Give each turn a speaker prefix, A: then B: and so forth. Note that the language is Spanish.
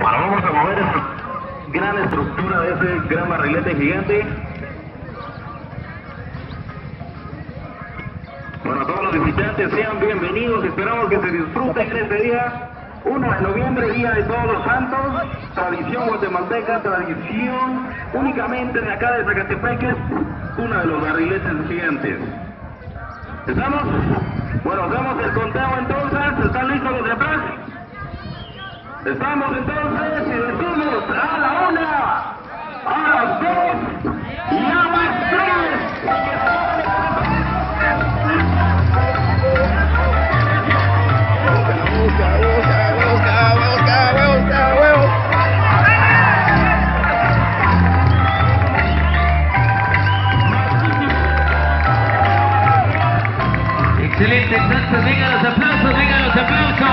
A: Bueno, vamos a mover esa gran estructura de ese gran barrilete gigante. Bueno, todos los visitantes sean bienvenidos. Esperamos que se disfruten este día. 1 de noviembre, Día de Todos los Santos, tradición guatemalteca, tradición únicamente de acá de Zacatepeques, uno de los barriletes gigantes. ¿Estamos? Estamos entonces y decimos a la una, a las dos y a las tres. Excelente, entonces vengan los aplausos, vengan los aplausos.